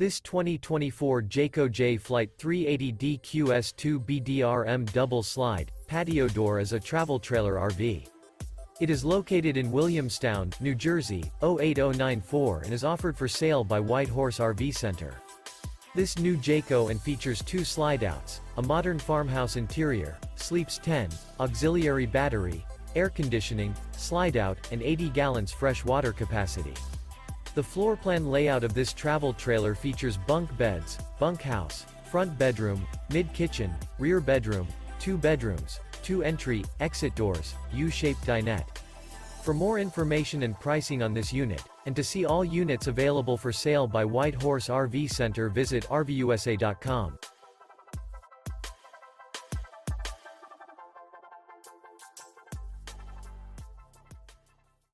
This 2024 Jayco Jay Flight 380 DQS2 BDRM double slide, patio door is a travel trailer RV. It is located in Williamstown, New Jersey, 08094 and is offered for sale by White Horse RV Center. This new Jayco and features two slide-outs, a modern farmhouse interior, sleeps 10, auxiliary battery, air conditioning, slide-out, and 80 gallons fresh water capacity. The floor plan layout of this travel trailer features bunk beds, bunkhouse, front bedroom, mid-kitchen, rear bedroom, two bedrooms, two entry, exit doors, U-shaped dinette. For more information and pricing on this unit, and to see all units available for sale by White Horse RV Center visit RVUSA.com.